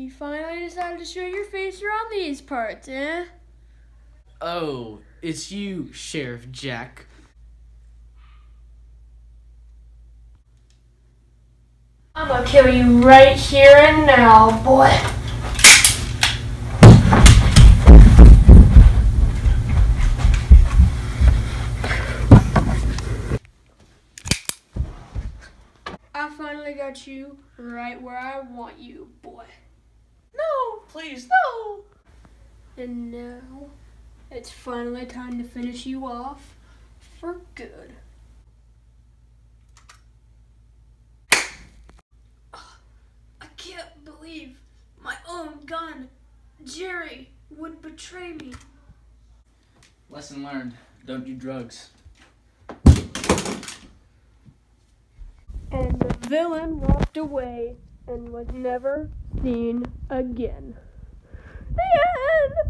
So you finally decided to show your face around these parts, eh? Oh, it's you, Sheriff Jack. I'm gonna kill you right here and now, boy. I finally got you right where I want you, boy. No, please, no. And now it's finally time to finish you off for good. I can't believe my own gun, Jerry, would betray me. Lesson learned don't do drugs. And the villain walked away and was never seen again. The end!